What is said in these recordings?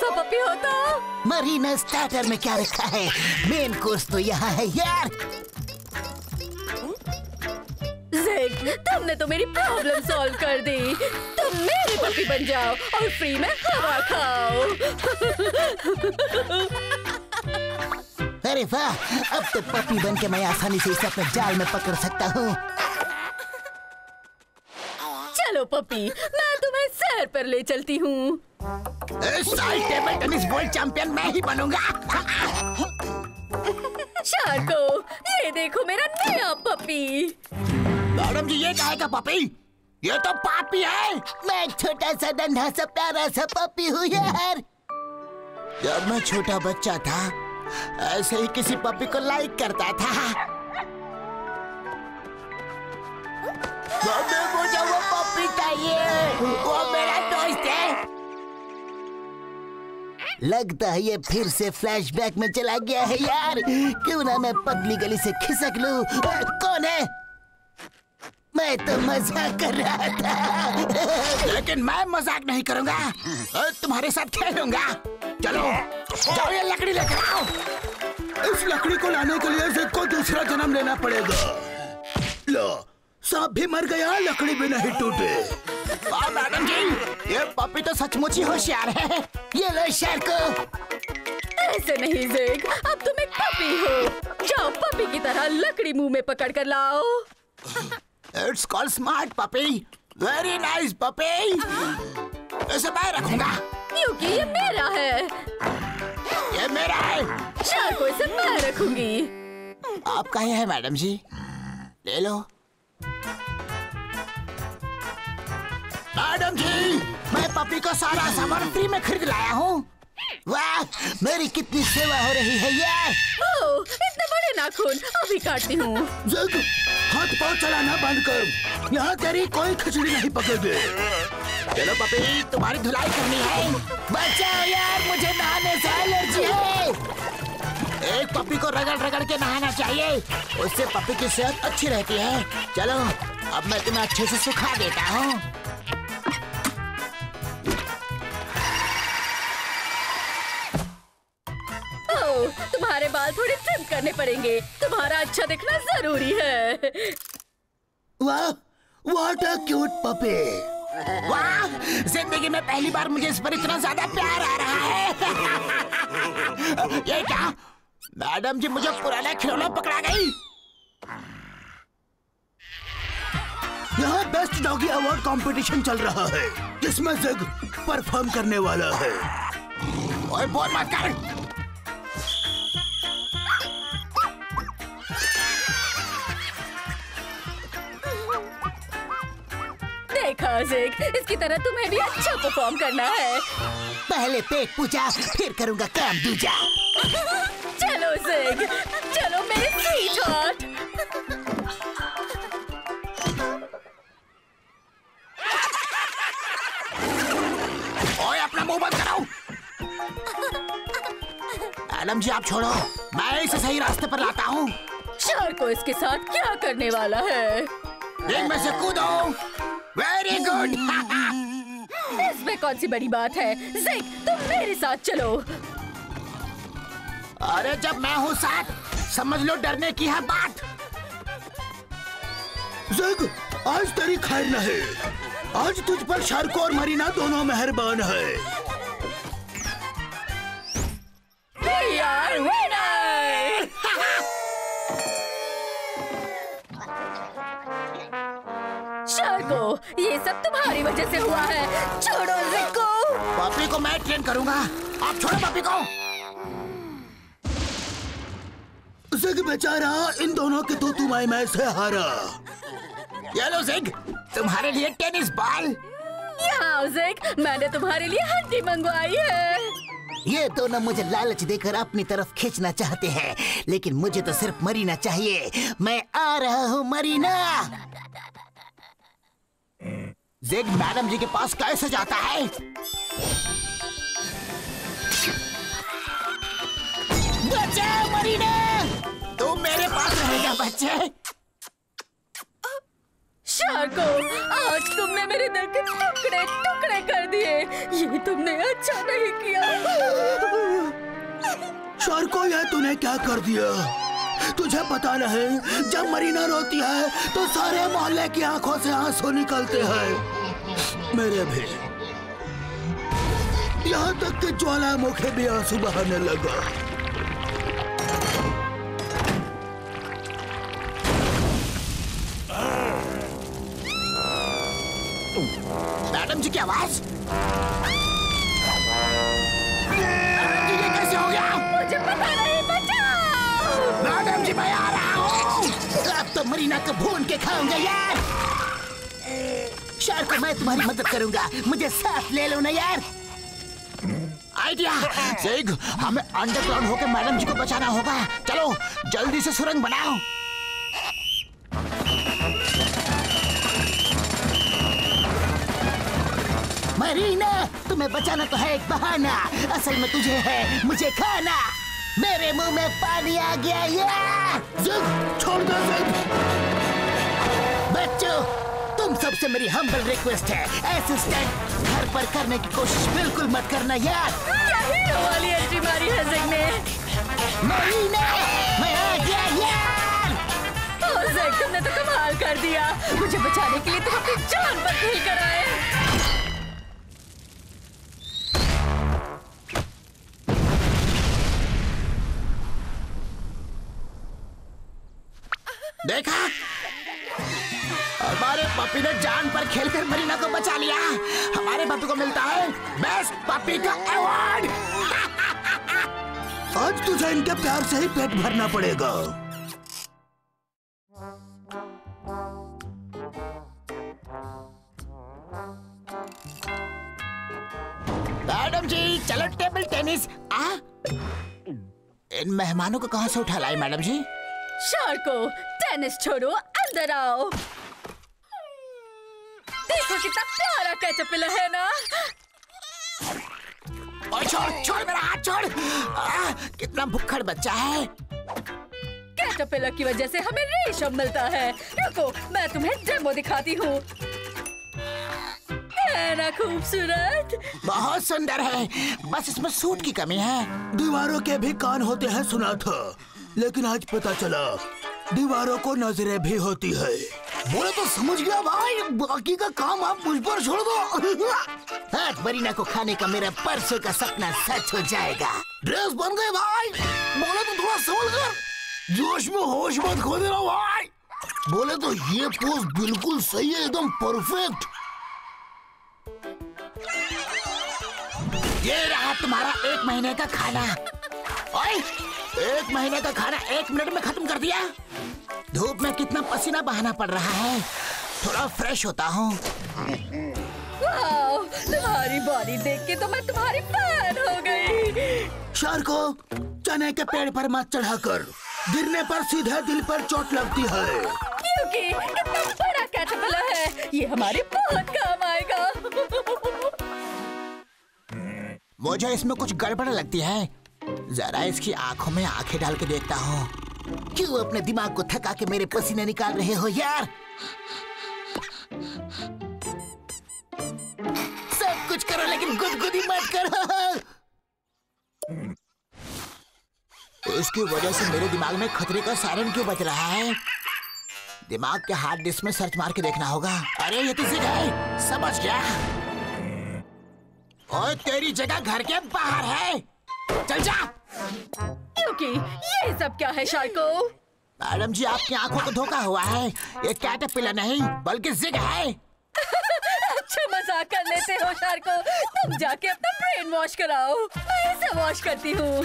ऐसा पपी होता। मरीना स्टार्टर में क्या रखा है? मेन कोर्स तो यहाँ है यार। जेक तुमने तो मेरी प्रॉब्लम सॉल्व कर दी। तुम मेरे पपी बन जाओ और फ्री में हवा खाओ। अरे वाह अब तो पपी बन के मैं आसानी से इसे अपने जाल में पकड़ सकता हूँ। चलो पपी मैं तुम्हें सैर पर ले चलती हूँ। साल टेबल टेनिस वर्ल्ड चैंपियन मैं ही बनूँगा। शार्को ये देखो मेरा नया पपी। मैडम जी ये कहेगा पपी? ये तो पापी है। मैं छोटा सा नन्हा सा प्यारा सा पपी हूँ यार। जब मैं छोटा बच्चा था ऐसे ही किसी पपी को लाइक करता था। मुझे वो पपी चाहिए। वो लगता है ये फिर से फ्लैशबैक में चला गया है यार। क्यों ना मैं पतली गली से खिसक लू? कौन है? मैं तो मज़ाक कर रहा था। लेकिन मैं मज़ाक नहीं करूँगा। अ, तुम्हारे साथ खेलूँगा। चलो जाओ ये लकड़ी लेकर आओ। इस लकड़ी को लाने के लिए को दूसरा जन्म लेना पड़ेगा। लो सांप भी मर गया लकड़ी भी नहीं टूटे। मैडम जी। ये पपी तो सचमुच ही होशियार है। ये लो शेर को। ऐसे नहीं जेक अब तुम एक पपी हो। जाओ पपी की तरह लकड़ी मुँह में पकड़ कर लाओ। It's call smart puppy very nice puppy इसे मैं रखूँगा। क्योंकि ये मेरा है। ये मेरा है। शार्को इसे मैं रखूँगी। आपका ही है मैडम जी। ले लो। मैडम जी मैं पपी को सारा सामान फ्री में खरीद लाया हूँ। वाह मेरी कितनी सेवा हो रही है यार ओह इतने बड़े नाखून अभी काटती हूँ। हाथ पाँव चलाना बंद कर। यहाँ तेरी कोई खिचड़ी नहीं पकेगी। चलो पपी तुम्हारी धुलाई करनी है। बचाओ यार मुझे नहाने से एलर्जी है। एक पपी को रगड़ रगड़ के नहाना चाहिए। उससे पपी की सेहत अच्छी रहती है। चलो अब मैं तुम्हें अच्छे से सुखा देता हूँ। तुम्हारे बाल थोड़े ट्रिम करने पड़ेंगे। तुम्हारा अच्छा दिखना ज़रूरी है। वाह क्यूट पपी वाह, ज़िंदगी में पहली बार मुझे इस पर इतना ज़्यादा प्यार आ रहा है। ये क्या? मैडम जी मुझे पुराना खिलौना पकड़ा गई। यहाँ बेस्ट डॉगी अवार्ड कंपटीशन चल रहा है, जिसमें जग परफॉर्म करने वाला है। ओए, बोल मत कर। देखा जेक इसकी तरह तुम्हें भी अच्छा परफॉर्म करना है। पहले पेट पूजा फिर करूँगा काम दूजा। चलो जेक चलो मेरे स्वीट हार्ट ओए अपना मुँह बंद कराओ। मैडम जी आप छोड़ो। मैं इसे सही रास्ते पर लाता हूँ। शार को इसके साथ क्या करने वाला है? रिंग में से कूदो। वेरी गुड इसमें कौन सी बड़ी बात है? जिक तुम मेरे साथ चलो। अरे जब मैं हूँ साथ समझ लो डरने की है बात। जिक, आज तेरी खैर नहीं। आज तुझ पर शार्को और मरीना दोनों मेहरबान है। सब तुम्हारी वजह से हुआ है छोड़ो जिग को पपी को मैं ट्रेन करूँगा। आप छोड़ो पपी को। जिग बेचारा इन दोनों के तो तुम्हारे मैच से हारा। ये लो जिग तुम्हारे लिए टेनिस बॉल यहाँ जिग मैंने तुम्हारे लिए हड्डी मंगवाई है। ये दोनों मुझे लालच देकर अपनी तरफ़ खींचना चाहते हैं लेकिन मुझे तो सिर्फ़ मरीना चाहिए। मैं आ रहा हूँ मरीना। जिग मैडम जी के पास कैसे जाता है? बचाओ मरीना! तू मेरे पास रहेगा बच्चे! शार्को आज तुमने मेरे दिल के टुकड़े टुकड़े कर दिए। ये तुमने अच्छा नहीं किया। शार्को ये तूने क्या कर दिया? तुझे पता नहीं, जब मरीना रोती है तो सारे मोहल्ले की आँखों से आँसू निकलते हैं। मेरे भी। यहाँ तक कि ज्वालामुखी भी आँसू बहाने लगा। मैडम जी की आवाज़। जी मैं आ रहा हूँ। अब तो मरीना को भून के खाऊँगा यार। शार को मैं तुम्हारी मदद करूँगा। मुझे साथ ले लो ना यार। आइडिया। सिग हमें अंडरग्राउंड होकर मैडम जी को बचाना होगा। चलो जल्दी से सुरंग बनाओ। मरीना तुम्हें बचाना तो है एक बहाना। असल में तुझे है मुझे खाना। मेरे मुँह में पानी आ गया ये छोड़ दो बच्चों तुम सबसे मेरी हम्बल रिक्वेस्ट है। असिस्टेंट घर पर करने की कोशिश बिल्कुल मत करना यार वाली एंट्री मारी है जिग ने। मरीना मैं आ गया यार जिग तुमने तो कमाल कर दिया। मुझे बचाने के लिए तुम अपनी जान पर खेल कर आए। देखा? हमारे पपी ने जान पर खेलकर मरीना को बचा लिया। हमारे पपी को मिलता है बेस्ट पपी का अवार्ड आज तुझे इनके प्यार से ही पेट भरना पड़ेगा। मैडम जी चलो टेबल टेनिस। आ? इन मेहमानों को कहाँ से उठा लाई मैडम जी? शार्को टेनिस छोड़ो अंदर आओ। देखो कितना प्यारा कैटरपिलर है ना। और छोड़ छोड़ मेरा हाथ छोड़। आ, कितना भुक्खड़ बच्चा है। कैटरपिलर की वजह से हमें रेशम मिलता है। रुको मैं तुम्हें डेमो दिखाती हूँ। है ना खूबसूरत? बहुत सुंदर है। बस इसमें सूट की कमी है। दीवारों के भी कान होते हैं सुना था लेकिन आज पता चला दीवारों को नज़रें भी होती है। बोले तो समझ गया भाई बाकी का काम आप मुझ पर छोड़ दो। आज मरीना को खाने का मेरा परसों का सपना सच हो जाएगा। ड्रेस बन गए भाई। बोले तो थोड़ा संभल कर। जोश में होश मत खो दे देना भाई। बोले तो ये पोज बिल्कुल सही है एकदम परफेक्ट। ये रहा तुम्हारा एक महीने का खाना। ओए, एक महीने का खाना एक मिनट में खत्म कर दिया। धूप में कितना पसीना बहाना पड़ रहा है। थोड़ा फ्रेश होता हूँ। तुम्हारी बॉडी देख के तो मैं तुम्हारी फ़ैन हो गई। शार को चने के पेड़ पर मत चढ़ा कर गिरने पर सीधे दिल पर चोट लगती है। क्योंकि कितना बड़ा कैटरपिलर है ये हमारे बहुत काम आएगा। मुझे इसमें कुछ गड़बड़ लगती है। जरा इसकी आँखों में आँखें डाल के देखता हूँ। क्यों अपने दिमाग को थका के मेरे पसीने निकाल रहे हो यार? सब कुछ करो, लेकिन गुदगुदी मत करो। इसकी वजह से मेरे दिमाग में खतरे का सायरन क्यों बज रहा है? दिमाग के हार्ड डिस्क में सर्च मार के देखना होगा। अरे, ये किसी है। समझ गया। और तेरी जगह घर के बाहर है। चल जा। क्योंकि ये सब क्या है शार्को? मैडम जी आपकी आँखों को धोखा हुआ है। ये कैटरपिलर नहीं बल्कि जिग है। अच्छा मज़ाक कर लेते हो शार्को। तुम जाके अपना ब्रेन वॉश कराओ। मैं इसे वॉश करती हूँ।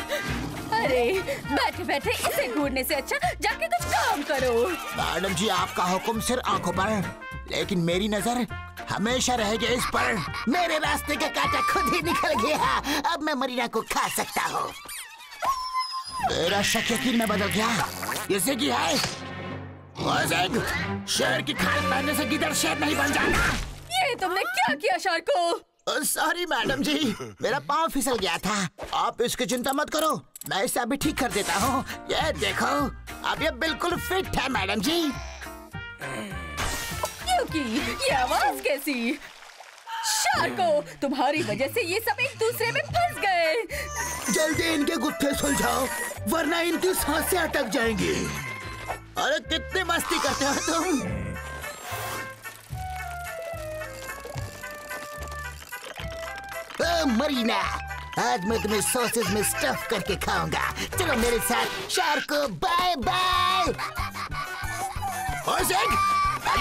अरे बैठे बैठे इसे घूरने से अच्छा जाके कुछ काम करो। मैडम जी आपका हुक्म सिर्फ़ आँखों पर। लेकिन मेरी नज़र हमेशा रह रहेगी इस पर। मेरे रास्ते का कांटा खुद ही निकल गया। अब मैं मरीना को खा सकता हूँ। मेरा शक यकीन में बदल गया। इसे की है। शेर की खाल पहनने से गिदड़ शेर नहीं बन जाता। ये तुमने क्या किया शार्को? सॉरी मैडम जी। मेरा पाँव फिसल गया था। आप इसकी चिंता मत करो। मैं इसे अभी ठीक कर देता हूँ। ये देखो अब ये बिल्कुल फिट है मैडम जी। क्योंकि ये आवाज़ कैसी? शार्को तुम्हारी वजह से ये सब एक दूसरे में फंस गए। जल्दी इनके गुत्थे सुलझाओ वरना इनकी साँसें अटक जाएँगी। अरे कितनी मस्ती करते हो तुम? ओ, मरीना आज मैं तुम्हें सॉसेज में स्टफ़ करके खाऊँगा। चलो मेरे साथ शार्को बाय बाय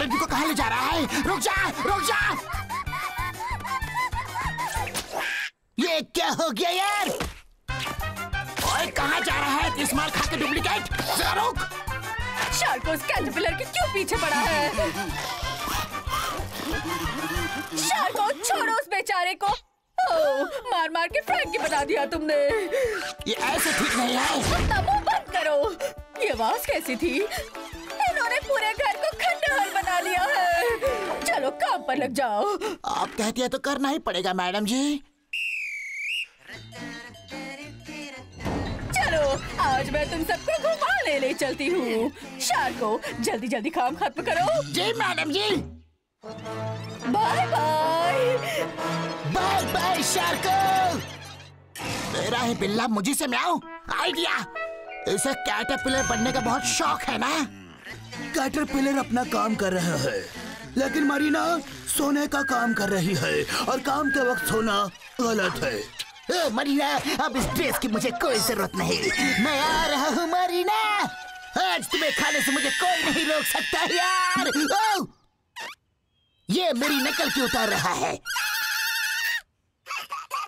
जी को कहाँ ले जा रहा है? रुक जा रुक जा। ये क्या हो गया यार? ओए कहाँ जा रहा है? इस्माल खा के डुप्लीकेट? जरा रुक। शार्को उस कैटरपिलर के क्यों पीछे पड़ा है? शार्को छोड़ो उस बेचारे को। ओ, मार मार के फ्रैंकी बता दिया तुमने। ये ऐसे ठीक नहीं है। अपना मुँह बंद करो। ये आवाज़ कैसी थी? इन्होंने पूरे पर लग जाओ। आप कहती है तो करना ही पड़ेगा मैडम जी। चलो आज मैं तुम सबको घुमाने ले चलती हूँ। शार्को जल्दी जल्दी काम खत्म करो। Ji madam ji. Bye bye bye bye शार्को तेरा ही बिल्ला मुझे से म्याऊं। आइडिया। इसे कैटरपिलर बनने का बहुत शौक है ना? कैटरपिलर अपना काम कर रहा है। लेकिन मरीना सोने का काम कर रही है और काम के वक्त सोना गलत है। ओ, मरीना अब इस ड्रेस की मुझे कोई ज़रूरत नहीं। मैं आ रहा हूँ मरीना। आज तुम्हें खाने से मुझे कोई नहीं रोक सकता यार। ओ! ये मेरी नकल क्यों उतार रहा है।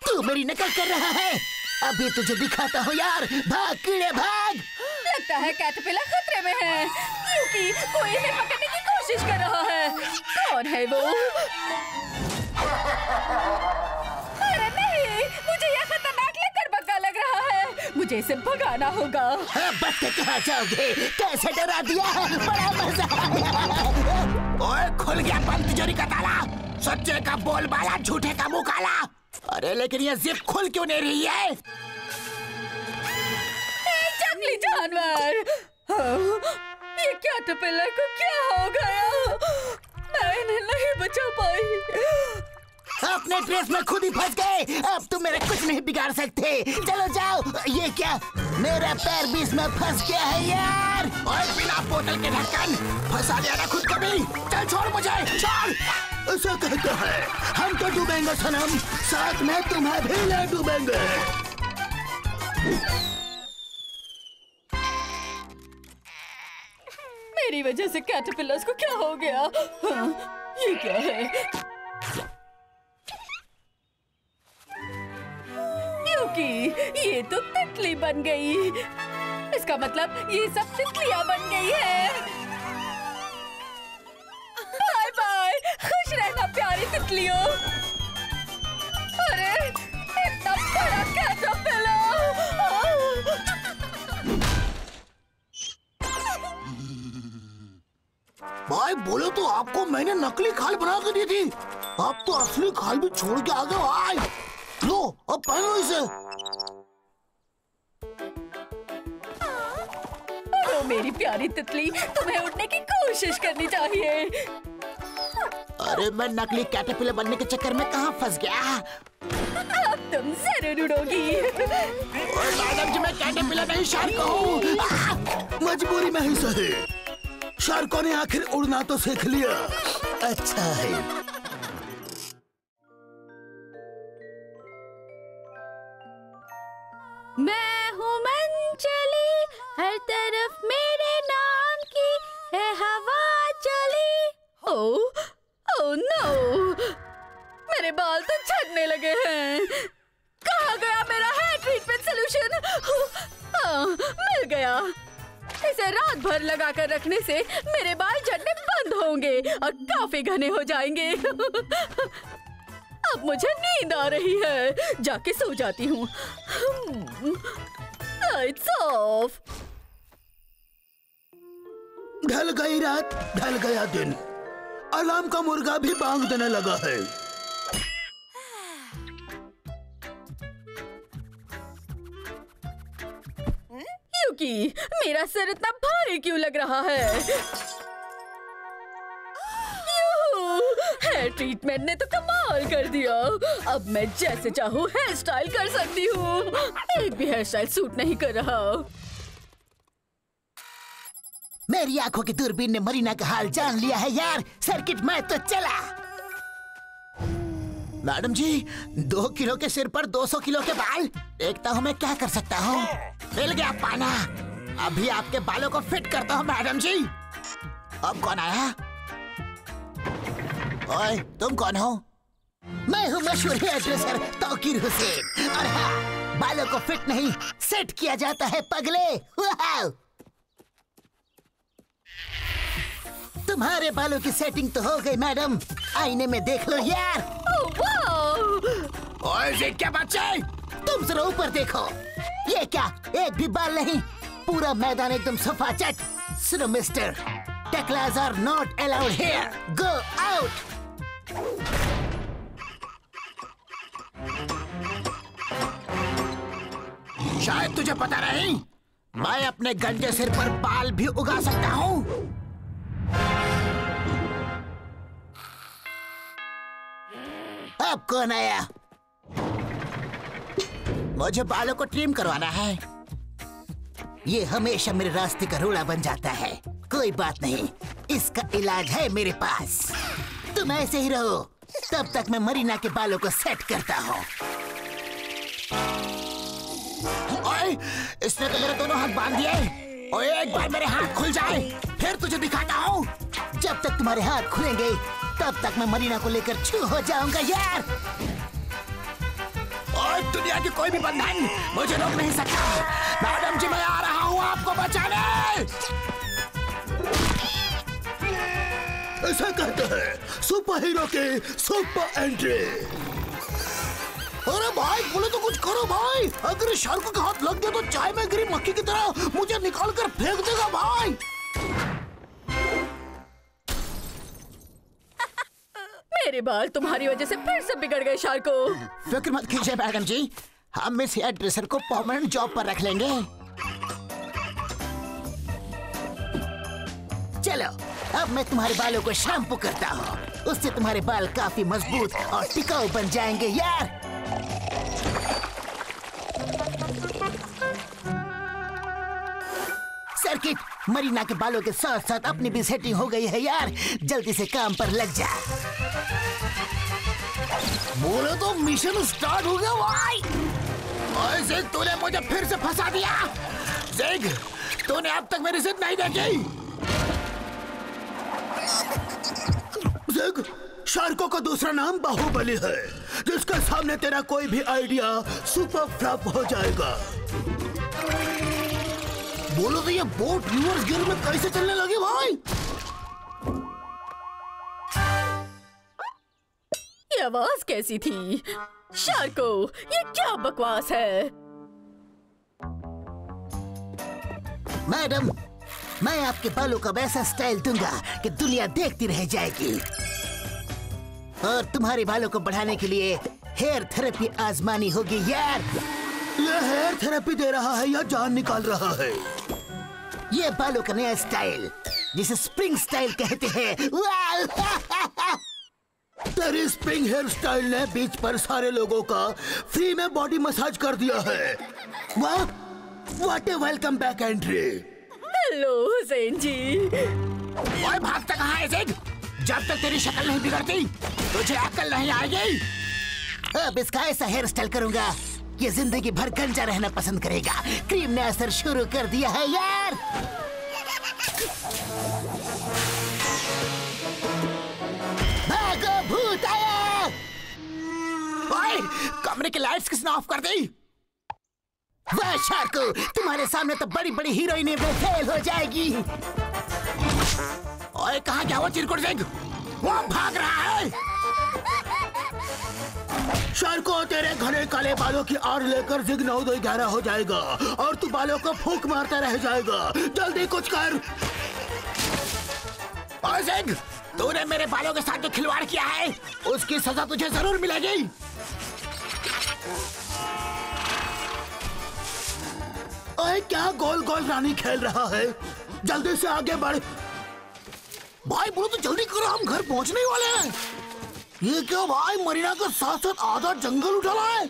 तू मेरी नकल कर रहा है। अभी तुझे दिखाता हूँ यार। भाग कीड़े भाग। लगता है कैटरपिलर खतरे में है। क्योंकि कोई पकड़ने की कोशिश कर रहा है कौन है वो अरे नहीं मुझे यह खतरनाक लगकर बग्गा लग रहा है। मुझे इसे भगाना होगा। हाँ, बच के कहाँ जाओगे? कैसे डरा दिया बड़ा मज़ा ओए खुल गया बंद तिजोरी का ताला। सच्चे का बोल बाला झूठे का मुँह काला अरे लेकिन ये जिप खुल क्यों नहीं रही है? ए, जंगली जानवर! हाँ, कैटरपिलर को क्या हो गया? मैं नहीं बचा पाई। अपने ड्रेस में खुद ही फंस गए। अब तुम मेरे कुछ नहीं बिगाड़ सकते। चलो जाओ। ये क्या? मेरा पैर भी इसमें फंस गया है यार। और बिना बोतल के ढक्कन। फंसा दिया ना खुद कभी चल छोड़ मुझे। छोड़। ऐसा कहता है, हम तो डूबेंगे, सनम। साथ में तुम्हें भी ले डूबेंगे। मेरी वजह से कैटरपिलर्स को क्या हो गया? हाँ, ये क्या है? क्योंकि ये तो तितली बन गई। इसका मतलब ये सब तितलियाँ बन गई है। Bye bye. खुश रहना प्यारी तितलियों। बोले तो आपको मैंने नकली खाल बना के दी थी। आप तो असली खाल भी छोड़ के आ गए भाई लो अब पहनो इसे। ओ मेरी प्यारी तितली तुम्हें उड़ने की कोशिश करनी चाहिए। अरे मैं नकली कैटरपिलर बनने के चक्कर में कहाँ फंस गया? अब तुम ज़रूर उड़ोगी। मैडम जी मैं कैटरपिलर नहीं शार्क हूँ! मजबूरी में ही सही। शार्कों ने आखिर उड़ना तो सीख लिया। अच्छा है। इसे रात भर लगा कर रखने से मेरे बाल झड़ने बंद होंगे और काफ़ी घने हो जाएँगे। अब मुझे नींद आ रही है। जाके सो जाती हूँ। ढल गई रात, ढल गया दिन। अलार्म का मुर्गा भी बांग देने लगा है। क्योंकि मेरा सिर इतना भारी क्यों लग रहा है? हेयर ट्रीटमेंट ने तो कमाल कर दिया। अब मैं जैसे चाहूँ हेयर स्टाइल कर सकती हूँ। एक भी हेयर स्टाइल सूट नहीं कर रहा। मेरी आँखों की दूरबीन ने मरीना का हाल जान लिया है यार। सर्किट मैं तो चला। मैडम जी, दो किलो के सिर पर 200 किलो के बाल। देखता हूँ मैं क्या कर सकता हूँ। मिल गया पाना। अभी आपके बालों को फिट करता हूँ, मैडम जी। अब कौन आया? ओए, तुम कौन हो? मैं हूँ मशहूर हेयर तौकीर हुसैन और हाँ बालों को फिट नहीं, सेट किया जाता है पगले। तुम्हारे बालों की सेटिंग तो हो गई मैडम। आईने में देख लो यार! ओए ये क्या बच्चे तुम जरा ऊपर देखो। ये क्या? एक भी बाल नहीं। पूरा मैदान एकदम सफ़ा चट। सुनो mister टकलाज are not allowed here go out शायद तुझे पता नहीं मैं अपने गंजे सिर पर बाल भी उगा सकता हूँ। अब कौन आया। मुझे बालों को ट्रिम करवाना है। ये हमेशा मेरे रास्ते का रोड़ा बन जाता है। कोई बात नहीं, इसका इलाज है मेरे पास। तुम ऐसे ही रहो, तब तक मैं मरीना के बालों को सेट करता हूँ। इसने तो मेरे दोनों हाथ बाँध दिए। ओए, एक बार मेरे हाथ खुल जाए, फिर तुझे दिखाता हूँ। जब तक तुम्हारे हाथ खुलेंगे तब तक मैं मरीना को लेकर छू हो जाऊँगा यार। और दुनिया की कोई भी बंधन मुझे रोक नहीं सकता। मैडम जी मैं आ रहा हूँ आपको बचाने। ऐसा कहते हैं सुपर हीरो के सुपर एंट्री। अरे भाई बोले तो कुछ करो भाई। अगर शार्क का हाथ लग गया तो चाय में गिरी मक्खी की तरह मुझे निकाल कर फेंक देगा भाई। मेरे बाल तुम्हारी वजह से फिर से बिगड़ गए, शार्को। फ़िक्र मत कीजिए मैडम जी। हम इस हेयर ड्रेसर को परमानेंट जॉब पर रख लेंगे। चलो, अब मैं तुम्हारे बालों को शैम्पू करता हूँ। उससे तुम्हारे बाल काफ़ी मज़बूत और टिकाऊ बन जाएँगे, यार। सर्किट, मरीना के बालों के साथ साथ अपनी भी सेटिंग हो गई है, यार। जल्दी से काम पर लग जा। बोले तो मिशन स्टार्ट हो गया, भाई। जिग तूने मुझे फिर से फंसा दिया। जिग तूने अब तक मेरी जिद नहीं देखी। जिग शार्कों का दूसरा नाम बाहुबली है, जिसके सामने तेरा कोई भी आइडिया सुपर फ्लॉप हो जाएगा। बोलो तो ये बोट रिवर्स गियर में कैसे चलने लगी, भाई? आवाज़ कैसी थी शार्को ये क्या बकवास है मैडम मैं आपके बालों का वैसा स्टाइल दूँगा कि दुनिया देखती रह जाएगी। और तुम्हारे बालों को बढ़ाने के लिए हेयर थेरेपी आजमानी होगी यार। ये हेयर थेरेपी दे रहा है या जान निकाल रहा है? ये बालों का नया स्टाइल जिसे स्प्रिंग स्टाइल कहते हैं! तेरी स्प्रिंग हेयर स्टाइल ने बीच पर सारे लोगों का फ्री में बॉडी मसाज कर दिया है। वाह what a welcome back entry hello Hussain ji. ओए भागता कहाँ है जिग जब तक तेरी शक्ल नहीं बिगड़ती तुझे अक्ल नहीं आएगी। अब इसका ऐसा हेयर स्टाइल करूँगा ये ज़िंदगी भर गंजा रहना पसंद करेगा। क्रीम ने असर शुरू कर दिया है यार। कमरे की लाइट्स किसने ऑफ़ कर दी? वाह शार्को, तुम्हारे सामने तो बड़ी बड़ी हीरोइनें फेल हो जाएगी। ओए, कहाँ गया वो चिरकुट सिंह? वो भाग रहा है। शार्को, तेरे घने काले बालों की आड़ लेकर जिग नौ दो ग्यारह हो जाएगा, और तू बालों को फूक मारता रह जाएगा। जल्दी कुछ कर। तूने मेरे बालों के साथ जो खिलवाड़ किया है, उसकी सजा तुझे ज़रूर मिलेगी। ओए क्या गोल गोल रानी खेल रहा है? जल्दी से आगे बढ़। भाई बोलो तो जल्दी करो हम घर पहुँचने वाले हैं। ये क्या भाई मरीना का साथ साथ आधा जंगल उठा रहा है?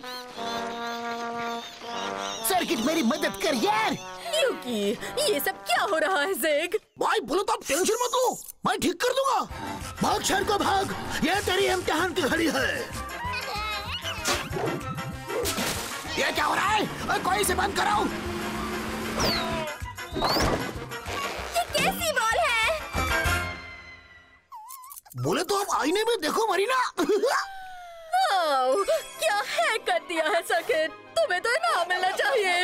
सर्किट मेरी मदद कर यार। युकी ये सब क्या हो रहा है जिग भाई बोलो तो आप टेंशन मत लो। मैं ठीक कर दूँगा। भाग शार्को भाग। ये तेरी इम्तिहान की घड़ी है। ये क्या हो रहा है? ओए, कोई से बंद कराओ ये कैसी बॉल है? बोले तो आप आईने में देखो मरीना। क्या है कर दिया है सर्किट तुम्हें तो इनाम मिलना चाहिए।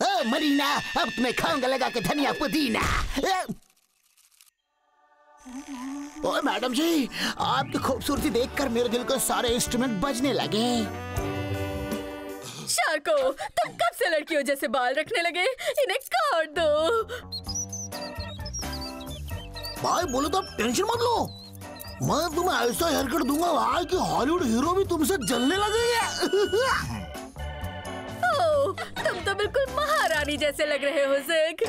ओ मरीना अब तुम्हें खाऊँगा लगा के धनिया पुदीना। ओए मैडम जी आपकी खूबसूरती देखकर मेरे दिल के सारे इंस्ट्रूमेंट बजने लगे। शार्को तुम कब से लड़कियों जैसे बाल रखने लगे? इन्हें काट दो। भाई बोलो तो टेंशन मत लो। मैं तुम्हें ऐसा हेयर कट दूँगा भाई कि हॉलीवुड हीरो भी तुमसे जलने लगेंगे। तुम तो बिल्कुल महारानी जैसे लग रहे हो जिग